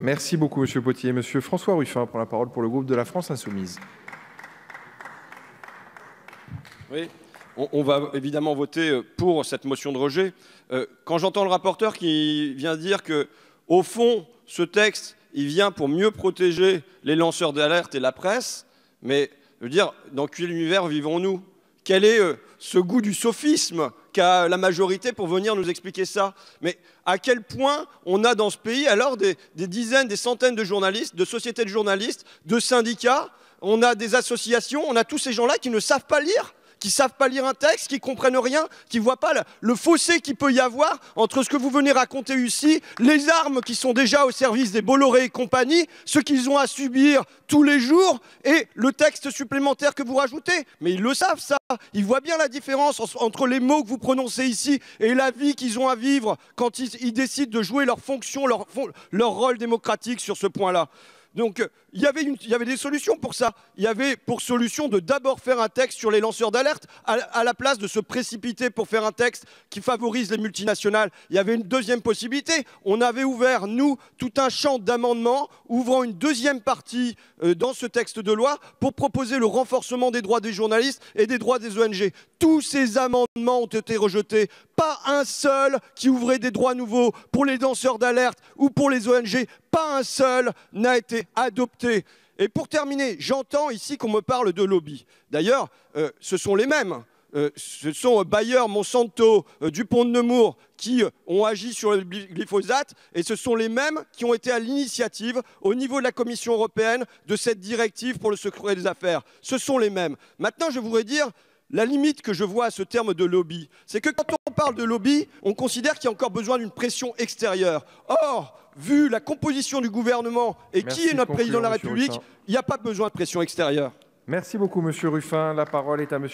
Merci beaucoup, Monsieur Potier. Monsieur François Ruffin prend la parole pour le groupe de la France Insoumise. Oui, on, va évidemment voter euh, pour cette motion de rejet. Euh, quand j'entends le rapporteur qui vient dire que, au fond, ce texte, il vient pour mieux protéger les lanceurs d'alerte et la presse, mais je veux dire, dans quel univers vivons-nous? Quel est euh, ce goût du sophisme qu'a la majorité pour venir nous expliquer ça. Mais à quel point on a dans ce pays alors des, des dizaines, des centaines de journalistes, de sociétés de journalistes, de syndicats, on a des associations, on a tous ces gens-là qui ne savent pas lire qui savent pas lire un texte, qui comprennent rien, qui voient pas le, fossé qu'il peut y avoir entre ce que vous venez raconter ici, les armes qui sont déjà au service des Bolloré et compagnie, ce qu'ils ont à subir tous les jours et le texte supplémentaire que vous rajoutez. Mais ils le savent ça, ils voient bien la différence entre les mots que vous prononcez ici et la vie qu'ils ont à vivre quand ils, décident de jouer leur fonction, leur rôle démocratique sur ce point-là. Donc euh, il y, avait des solutions pour ça. Il y avait pour solution de d'abord faire un texte sur les lanceurs d'alerte à, à, la place de se précipiter pour faire un texte qui favorise les multinationales. Il y avait une deuxième possibilité. On avait ouvert, nous, tout un champ d'amendements ouvrant une deuxième partie euh, dans ce texte de loi pour proposer le renforcement des droits des journalistes et des droits des ONG. Tous ces amendements ont été rejetés. Pas un seul qui ouvrait des droits nouveaux pour les danseurs d'alerte ou pour les ONG. Pas un seul n'a été adopté. Et pour terminer, j'entends ici qu'on me parle de lobby. D'ailleurs, euh, ce sont les mêmes. Euh, ce sont euh, Bayer, Monsanto, Dupont de Nemours qui ont agi sur le glyphosate et ce sont les mêmes qui ont été à l'initiative au niveau de la Commission européenne de cette directive pour le secret des affaires. Ce sont les mêmes. Maintenant, je voudrais dire la limite que je vois à ce terme de lobby, c'est que quand on parle de lobby, on considère qu'il y a encore besoin d'une pression extérieure. Or, vu la composition du gouvernement et Merci qui est notre président de la République, il n'y a pas besoin de pression extérieure. Merci beaucoup, Monsieur Ruffin. La parole est à Monsieur